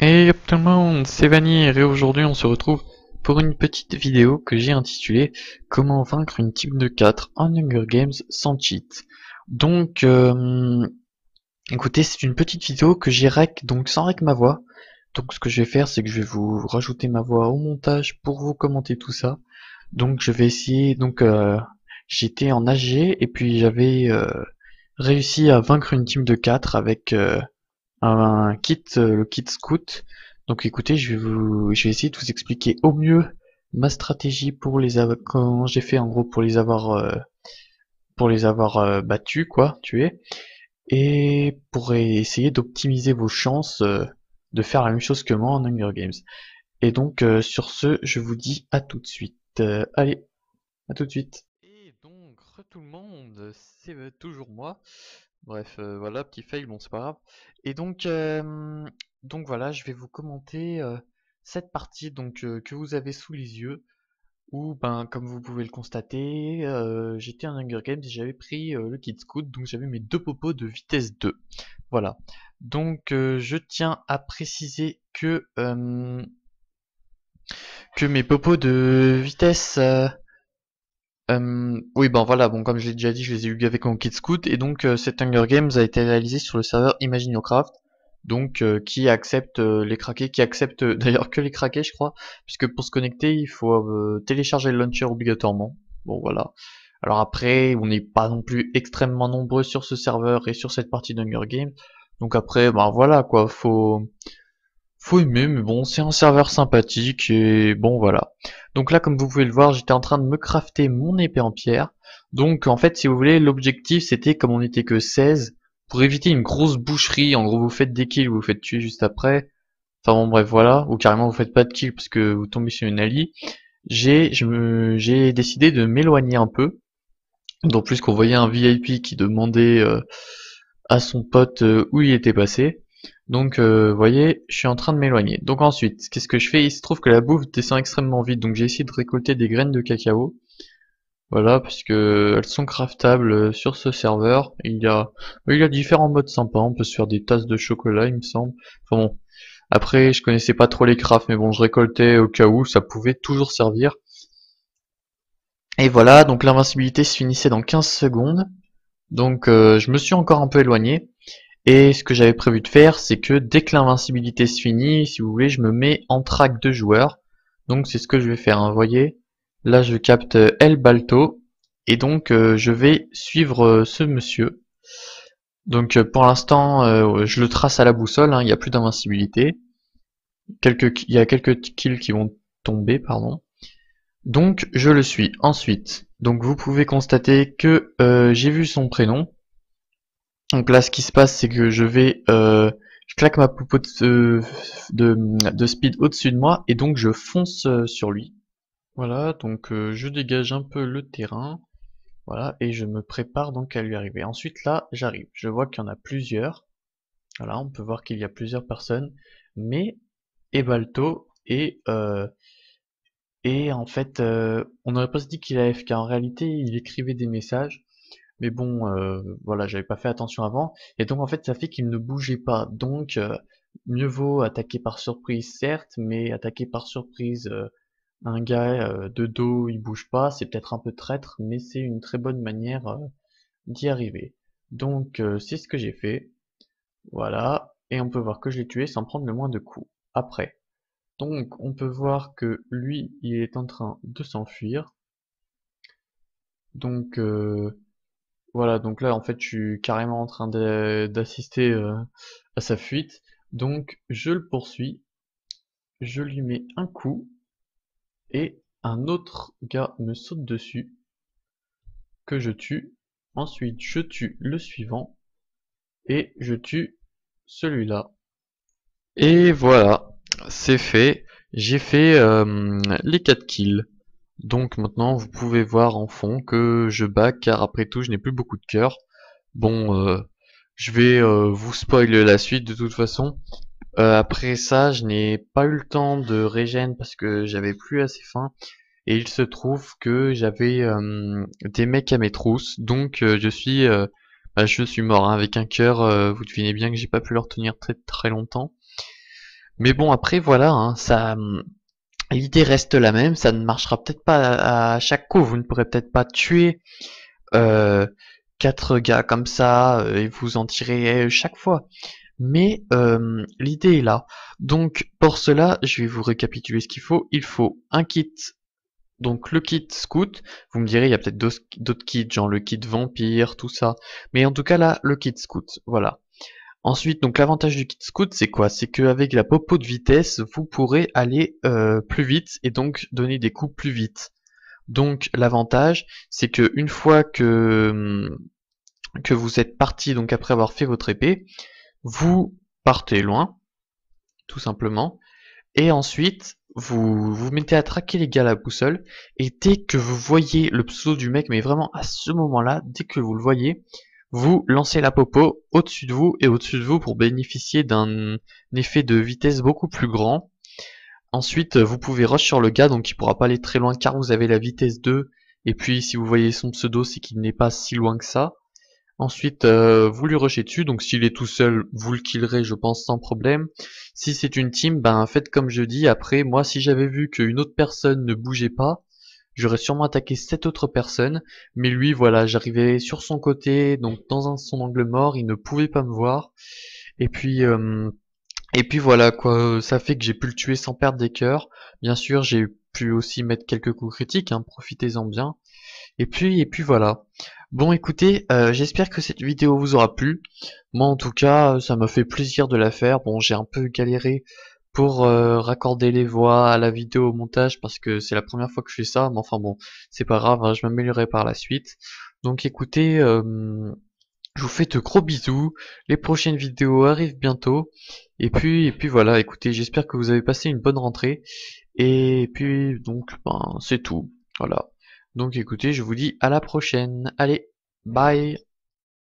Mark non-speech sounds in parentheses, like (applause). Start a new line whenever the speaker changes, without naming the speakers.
Hey hop tout le monde, c'est Vanir et aujourd'hui on se retrouve pour une petite vidéo que j'ai intitulée Comment vaincre une team de 4 en Hunger Games sans cheat. Donc, euh, écoutez, c'est une petite vidéo que j'ai rec, donc sans rec ma voix. Donc ce que je vais faire, c'est que je vais vous rajouter ma voix au montage pour vous commenter tout ça. Donc je vais essayer, donc euh, j'étais en AG et puis j'avais euh, réussi à vaincre une team de 4 avec euh, un kit, euh, le kit scout. Donc écoutez, je vais vous, je vais essayer de vous expliquer au mieux ma stratégie pour les avoir, comment j'ai fait en gros pour les avoir, pour les avoir battus quoi, tués, et pour essayer d'optimiser vos chances euh, de faire la même chose que moi en Hunger Games. Et donc euh, sur ce, je vous dis à tout de suite. Euh, allez, à tout de suite. Et donc, tout le monde, c'est toujours moi. Bref, voilà, petit fail, bon c'est pas grave. Et donc, donc voilà, je vais vous commenter cette partie donc que vous avez sous les yeux, où ben comme vous pouvez le constater, euh, j'étais en Hunger Games et j'avais pris euh, le kit scout, donc j'avais mes deux popos de vitesse 2. Voilà. Donc euh, je tiens à préciser que euh, que mes popos de vitesse euh, euh, oui, ben voilà, bon, comme je l'ai déjà dit, je les ai eu avec mon kit scout, et donc euh, cet Hunger Games a été réalisé sur le serveur Imagine Your Craft, donc euh, qui accepte euh, les craqués, qui accepte euh, (laughs) d'ailleurs que les craqués, je crois, puisque pour se connecter, il faut télécharger le launcher obligatoirement. Bon, voilà. Alors après, on n'est pas non plus extrêmement nombreux sur ce serveur et sur cette partie d'Hunger Games, donc après, ben voilà, quoi, faut faut aimer, mais bon, c'est un serveur sympathique et bon voilà. Donc là, comme vous pouvez le voir, j'étais en train de me crafter mon épée en pierre. Donc en fait, si vous voulez, l'objectif c'était, comme on n'était que 16, pour éviter une grosse boucherie, en gros vous faites des kills, vous faites tuer juste après. Enfin bon bref voilà, ou carrément vous faites pas de kills parce vous tombez sur une me j'ai décidé de m'éloigner un peu. Donc plus qu'on voyait un VIP qui demandait euh, à son pote euh, où il était passé. Donc, euh, vous voyez, je suis en train de m'éloigner. Donc ensuite, qu'est-ce que je fais? Il se trouve que la bouffe descend extrêmement vite, donc j'ai essayé de récolter des graines de cacao. Voilà, parce que elles sont craftables euh, sur ce serveur. Il y a, il y a différents modes sympas. On peut se faire des tasses de chocolat, il me semble. Enfin bon. Après, je connaissais pas trop les crafts, mais bon, je récoltais au cas où, ça pouvait toujours servir. Et voilà, donc l'invincibilité se finissait dans 15 secondes. Donc, euh, je me suis encore un peu éloigné. Et ce que j'avais prévu de faire, c'est que dès que l'invincibilité se finit, si vous voulez, je me mets en track de joueur. Donc c'est ce que je vais faire, hein, vous voyez. Là je capte euh, El Balto. Et donc euh, je vais suivre euh, ce monsieur. Donc pour l'instant, je le trace à la boussole, hein, il n'y a plus d'invincibilité. Il y a quelques kills qui vont tomber, pardon. Donc je le suis. Ensuite, donc vous pouvez constater que j'ai vu son prénom. Donc là, ce qui se passe, c'est que je vais, euh, je claque ma popo de, de, de speed au-dessus de moi et donc je fonce sur lui. Voilà, donc euh, je dégage un peu le terrain. Voilà, et je me prépare donc à lui arriver. Ensuite là, j'arrive. Je vois qu'il y en a plusieurs. Voilà, on peut voir qu'il y a plusieurs personnes. Mais Ebalto et euh, et en fait, euh, on n'aurait pas dit qu'il a AFK. En réalité, il écrivait des messages. Mais bon, euh, voilà, j'avais pas fait attention avant. Et donc en fait, ça fait qu'il ne bougeait pas. Donc, mieux vaut attaquer par surprise, certes, mais attaquer par surprise un gars euh, de dos, il bouge pas, c'est peut-être un peu traître, mais c'est une très bonne manière euh, d'y arriver. Donc, euh, c'est ce que j'ai fait. Voilà. Et on peut voir que je l'ai tué sans prendre le moins de coups. Après. Donc, on peut voir que lui, il est en train de s'enfuir. Donc, voilà, donc là en fait je suis carrément en train d'assister à sa fuite. Donc je le poursuis, je lui mets un coup et un autre gars me saute dessus que je tue. Ensuite je tue le suivant et je tue celui-là. Et voilà, c'est fait. J'ai fait euh, les 4 kills. Donc maintenant vous pouvez voir en fond que je back car après tout je n'ai plus beaucoup de cœur. Bon, euh, je vais euh, vous spoiler la suite de toute façon. Euh, après ça, je n'ai pas eu le temps de régène parce que j'avais plus assez faim. Et il se trouve que j'avais euh, des mecs à mes trousses, donc euh, je suis bah, je suis mort hein, avec un cœur. vous devinez bien que j'ai pas pu le retenir très très longtemps. Mais bon, après voilà, hein, ça, l'idée reste la même. Ça ne marchera peut-être pas à, chaque coup. Vous ne pourrez peut-être pas tuer quatre gars comme ça et vous en tirer chaque fois. Mais euh, l'idée est là. Donc pour cela, je vais vous récapituler ce qu'il faut. Il faut un kit, donc le kit scout. Vous me direz, il y a peut-être d'autres kits, genre le kit vampire, tout ça. Mais en tout cas là, le kit scout, voilà. Ensuite, donc l'avantage du kit scout, c'est quoi? C'est qu'avec la popo de vitesse, vous pourrez aller euh, plus vite et donc donner des coups plus vite. Donc l'avantage, c'est que une fois que que vous êtes parti, donc après avoir fait votre épée, vous partez loin, tout simplement, et ensuite vous vous mettez à traquer les gars à la boussole, et dès que vous voyez le pseudo du mec, mais vraiment à ce moment-là, dès que vous le voyez, vous lancez la popo au-dessus de vous et au-dessus de vous pour bénéficier d'un effet de vitesse beaucoup plus grand. Ensuite, vous pouvez rush sur le gars, donc il pourra pas aller très loin car vous avez la vitesse 2, et puis si vous voyez son pseudo, c'est qu'il n'est pas si loin que ça. Ensuite, euh, vous lui rushez dessus, donc s'il est tout seul, vous le killerez, je pense, sans problème. Si c'est une team, ben faites comme je dis. Après, moi, si j'avais vu qu'une autre personne ne bougeait pas, j'aurais sûrement attaqué cette autre personne. Mais lui, voilà, j'arrivais sur son côté, donc dans son angle mort, il ne pouvait pas me voir. Et puis, euh, et puis voilà, quoi, ça fait que j'ai pu le tuer sans perdre des cœurs. Bien sûr, j'ai aussi mettre quelques coups critiques, hein, profitez-en bien. Et puis, et puis voilà. Bon écoutez, euh, j'espère que cette vidéo vous aura plu. Moi en tout cas, ça m'a fait plaisir de la faire. Bon, j'ai un peu galéré pour euh, raccorder les voix à la vidéo au montage parce que c'est la première fois que je fais ça. Mais enfin bon, c'est pas grave, hein, je m'améliorerai par la suite. Donc écoutez, euh, je vous fais de gros bisous. Les prochaines vidéos arrivent bientôt. Et puis, et puis voilà, écoutez, j'espère que vous avez passé une bonne rentrée. Et puis donc, ben, c'est tout. Voilà. Donc écoutez, je vous dis à la prochaine. Allez, bye